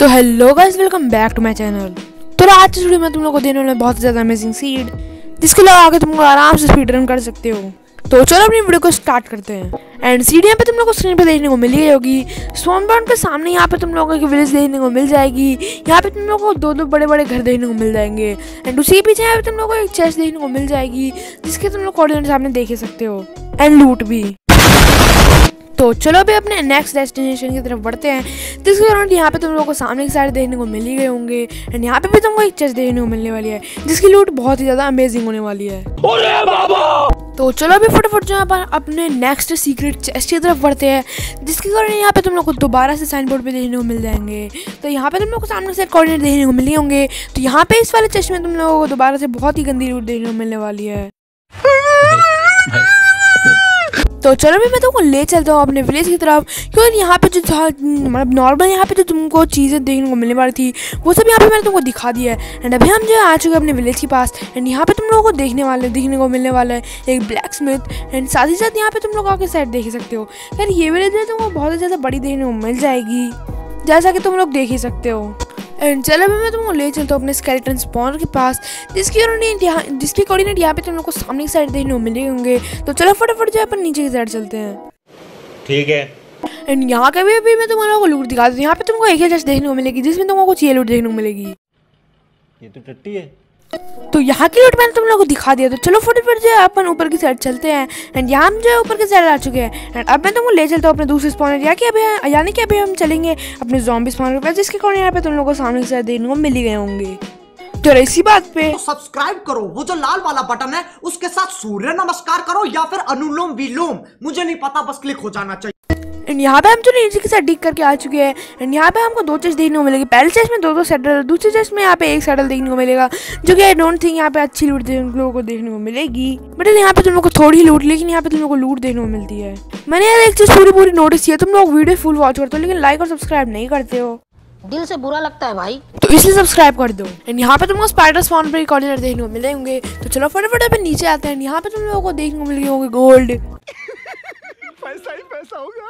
तो hello guys welcome back to my channel तो आज इस वीडियो में तुम लोग को देने वाला बहुत ज़्यादा अमेजिंग सीड जिसके लिए आगे तुम लोग आराम से स्पीड रन कर सकते हो। तो चलो अपनी वीडियो को स्टार्ट करते हैं। एंड सीड यहाँ पे तुम लोग को स्क्रीन पे देखने को मिल गई होगी। स्वॉन बाउंड के सामने यहाँ पे तुम लोगों की विलेज देखने को मिल जाएगी। यहाँ पे तुम लोगों को दो दो बड़े बड़े घर देखने को मिल जाएँगे। एंड उसी के पीछे यहाँ पे तुम लोगों को एक चेस्ट देखने को मिल जाएगी, जिसके तुम लोग कोऑर्डिनेट सामने देख सकते हो। एंड लूट भी। तो चलो अभी अपने नेक्स्ट डेस्टिनेशन की तरफ़ बढ़ते हैं। जिसके कारण यहाँ पे तुम लोगों को सामने की साइड देखने को मिल ही गए होंगे एंड यहाँ पे भी तुमको एक चेस्ट देखने को मिलने वाली है जिसकी लूट बहुत ही ज़्यादा अमेजिंग होने वाली है। तो चलो अभी फटाफट जो अपन अपने नेक्स्ट सीक्रेट चेस्ट की तरफ़ बढ़ते हैं जिसके कारण यहाँ पे तुम लोग को दोबारा से साइन बोर्ड पे देखने को मिल जाएँगे। तो यहाँ पे तुम लोग को सामने से कोऑर्डिनेट देखने को मिले होंगे तो यहाँ पे इस वाले चेस्ट में तुम लोगों को दोबारा से बहुत ही गंदी लूट देखने को मिलने वाली है। तो चलो भी मैं तुमको ले चलता हूँ अपने विलेज की तरफ़। क्योंकि यहाँ पे जो मतलब नॉर्मल यहाँ पे जो तुमको चीज़ें देखने को मिलने वाली थी, वो सब यहाँ पे मैंने तुमको दिखा दिया है। एंड अभी हम जो आ चुके हैं अपने विलेज के पास। एंड यहाँ पे तुम लोगों को देखने वाले, देखने को मिलने वाला है एक ब्लैक स्मिथ एंड साथ ही साथ यहाँ पे तुम लोग आके साइड देख सकते हो। यार ये विलेज है तुमको बहुत ज़्यादा बड़ी देखने को मिल जाएगी। जैसा कि तुम लोग देख ही सकते हो। एंड चलो अभी मैं तुमको ले चलता हूँ अपने स्केलेटन स्पॉनर के पास। जिसकी कोऑर्डिनेट यहाँ जिसकी कोऑर्डिनेट यहाँ पे तुम लोग को सामने की साइड देखने को मिले होंगे। तो चलो फटाफट जो अपन नीचे की साइड चलते हैं। ठीक है। एंड यहाँ का भी अभी मैं तुम्हारा को लूट दिखा दूँ यहाँ पे तुमको एक ही चीज़ देखने को मिलेगी जिसमें तुमको कुछ ये लूट देखने को मिलेगी। ये तो टट्टी है। तो यहाँ की लूट मैंने तुम लोगों को दिखा दिया। तो चलो फटाफट जो है, अपन ऊपर की साइड चलते हैं। एंड यहाँ हम जो है, ऊपर की साइड आ चुके हैं। एंड अब मैं तुमको ले चलता हूँ अपने दूसरे स्पॉनर या कि अभी, यानी कि अभी हम चलेंगे अपने जॉम्बी स्पॉनर के पास, जिसके कारण यहाँ पे तुम लोगों को सामने साइड देखने को मिल गए होंगे। तो इसी बात पे। तो सब्सक्राइब करो। वो जो लाल वाला बटन है, उसके साथ सूर्य नमस्कार करो या फिर अनुलोम विलोम। मुझे नहीं पता, बस क्लिक हो जाना चाहिए। एंड यहाँ पे हम जो नीचे के साथ डिग करके आ चुके हैं। एंड यहाँ पे हमको दो चेस्ट देखने को मिलेगी। पहले चेस्ट में दो दो सेटल दूसरे चेस्ट में यहाँ पे एक सेटल देखने को मिलेगा जो कि आई डोंट थिंक यहाँ पे अच्छी लूट लोगों को देखने को मिलेगी। बट यहाँ पे तुम लोग को थोड़ी लूट लेकिन यहाँ पे तुम लोग को लूट देखने को मिलती है। मैंने यार एक चीज़ पूरी पूरी नोटिस किया तुम लोग वीडियो फुल वॉच करते हो लेकिन लाइक और सब्सक्राइब नहीं करते हो। दिल से बुरा लगता है भाई। तो इसलिए सब्सक्राइब कर दो। एंड यहाँ पे तुमको स्पाइडर स्पॉन पर कोऑर्डिनेट देखने को मिले होंगे तो चलो फटाफट अपन नीचे आते हैं यहाँ पे तुम लोगों को देखने को मिल गए होंगे गोल्ड पैसा ही पैसा होगा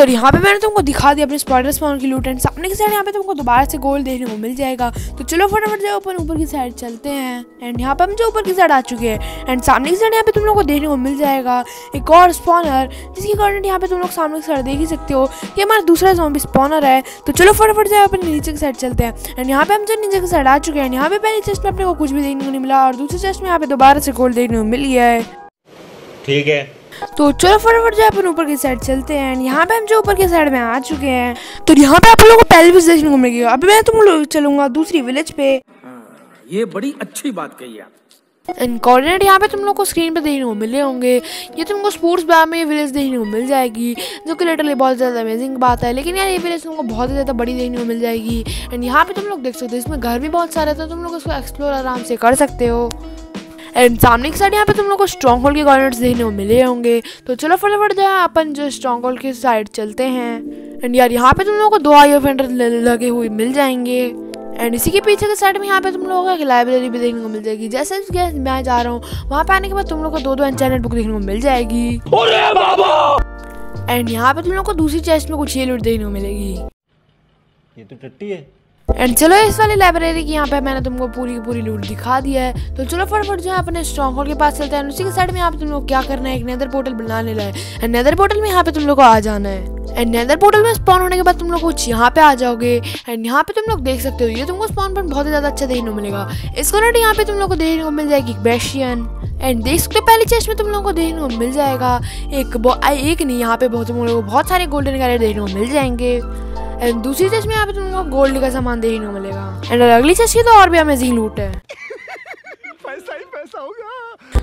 तो यहाँ पे मैंने तुमको दिखा दिया अपने स्पाइडर स्पॉन की लूट एंड सामने की साइड यहाँ पे तुमको दोबारा से गोल्ड देखने को मिल जाएगा। तो चलो फटाफट जाओ अपन ऊपर की साइड चलते हैं। एंड यहाँ पे हम जो ऊपर की साइड आ चुके हैं। एंड सामने की साइड यहाँ पे तुम लोग को देखने को मिल जाएगा। एक और स्पॉनर जिसकी कारण यहाँ पे तुम लोग सामने की साइड देख ही सकते हो। ये हमारा दूसरा जॉम्बी स्पॉनर है। तो चलो फटाफट जाओ अपने नीचे की साइड चलते हैं। एंड यहाँ पे हम जो नीचे की साइड आ चुके हैं यहाँ पे पहले चेस्ट में अपने को कुछ भी देखने को नहीं मिला। और दूसरे चेस्ट में यहाँ पे दोबारा से गोल्ड देखने को मिल गया है। ठीक है। तो चलो फटाफट जो अपन ऊपर की साइड चलते हैं एंड यहाँ पे हम जो ऊपर की साइड में आ चुके हैं तो यहाँ पे आप लोगों को पहले भी देखने को मिलेगी अभी मैं तुम लोग चलूँगा दूसरी विलेज पे। ये बड़ी अच्छी बात कही आप एंड कोऑर्डिनेट यहाँ पे तुम लोग को स्क्रीन पे देखने को मिले होंगे। ये तुमको स्पोर्ट्स बार में ये विलेज देखने को मिल जाएगी जो कि लिटरली बहुत ज़्यादा अमेजिंग बात है। लेकिन यार ये विलेज तुमको बहुत ही ज़्यादा बड़ी देखने को मिल जाएगी। एंड यहाँ पे तुम लोग देख सकते हो इसमें घर भी बहुत सारे तो तुम लोग इसको एक्सप्लोर आराम से कर सकते हो। एंड सामने की साइड यहाँ पे तुम लोग को स्ट्रॉन्ग होल्ड के कोऑर्डिनेट्स देखने को मिले होंगे। तो चलो फटाफट जो है अपन जो स्ट्रॉन्ग होल्ड की साइड चलते हैं। एंड यार यहाँ पे तुम लोगों को दो आई ऑफेंडर लगे हुए मिल जाएँगे। एंड इसी के पीछे के साइड में यहाँ पे तुम लोगों को एक लाइब्रेरी भी देखने को मिल जाएगी। जैसे मैं जा रहा हूँ वहाँ पे आने के बाद तुम लोग को दो दो एंचाइनेट बुक देखने को मिल जाएगी। एंड यहाँ पे तुम लोग को दूसरी चेस्ट में कुछ ये लूट देखने को मिलेगी। ये तो टट्टी है। एंड चलो इस वाली लाइब्रेरी की यहाँ पे मैंने तुमको पूरी की पूरी लूट दिखा दिया है। तो चलो फटाफट जो है अपने स्ट्रॉन्ग होल्ड के पास चलते हैं। उसी के साइड में यहाँ पे तुम लोग क्या करना है? एक नेदर पोर्टल बनाने लाए एंड नेदर पोर्टल में यहाँ पे तुम लोग को आ जाना है। एंड नेदर पोर्टल में स्पॉन होने के बाद तुम लोग कुछ यहाँ पे आ जाओगे। एंड यहाँ पे तुम लोग देख सकते हो, ये तुमको स्पॉन पर बहुत ही ज़्यादा अच्छा देखने को मिलेगा। इसको रेडी यहाँ पे तुम लोग को देखने को मिल जाएगी बेशियन एंड देख सकते हो, पहले चेस्ट में तुम लोगों को देखने को मिल जाएगा। एक एक नहीं, यहाँ पे बहुत तुम लोगों को बहुत सारे गोल्डन कैरेट देखने को मिल जाएँगे। एंड दूसरी चेस्ट में यहाँ पे तुमको गोल्ड का सामान देखने को मिलेगा। एंड अगली चेस्ट की तो और भी अमेजिंग लूट है।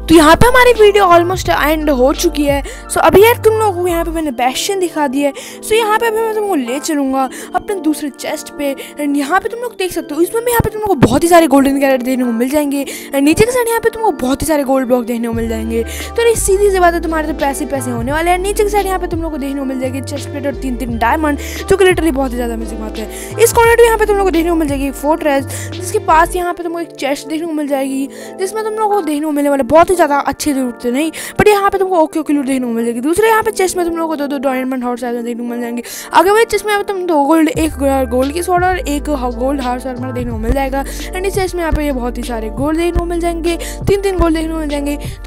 तो यहाँ पे हमारी वीडियो ऑलमोस्ट एंड हो चुकी है। सो अभी यार तुम लोगों को यहाँ पे मैंने बैशन दिखा दिया है। सो यहाँ पे अभी मैं तुमको ले चलूँगा अपने दूसरे चेस्ट पे। एंड यहाँ पे तुम लोग देख सकते हो इसमें भी यहाँ पे तुमको बहुत ही सारे गोल्डन कैरेट देखने को मिल जाएँगे। एंड नीचे के साइड यहाँ पे तुमको बहुत ही सारे गोल्ड ब्लॉक देखने को मिल जाएँगे। तो ये सीधी सी बात है, तुम्हारे तो पैसे पैसे होने वाले हैं। नीचे के साइड यहाँ पे तुम लोग को देखने को मिल जाएगी चेस्ट प्लेट और तीन तीन डायमंड जो कि लिटरली बहुत ही ज़्यादा अमेजिंग बात है। इस कॉर्नर यहाँ पे तुम लोग को देखने को मिल जाएगी फोर्ट्रेस जिसके पास यहाँ पे तुमको एक चेस्ट देखने को मिल जाएगी, जिसमें तुम लोग को देखने को मिलने वाला बहुत ही ज़्यादा अच्छे लूट थे नहीं बट यहाँ पे तुमको ओके ओके लूट देखने को मिल जाएगी। दूसरे यहाँ पे चेस में तुम लोगों को दो दो डायमंड हॉर्स देखने को मिल जाएँगे। अगर वाले चेस में यहाँ तुम दो गोल्ड एक गोल्ड की सोडा और एक गोल्ड हार्स आर्मर देखने को मिल जाएगा। एंड इस चेस में यहाँ पे बहुत ही सारे गोल्ड देखने को मिल जाएँगे। तीन तीन गोल्ड देखने को मिल जाएँगे।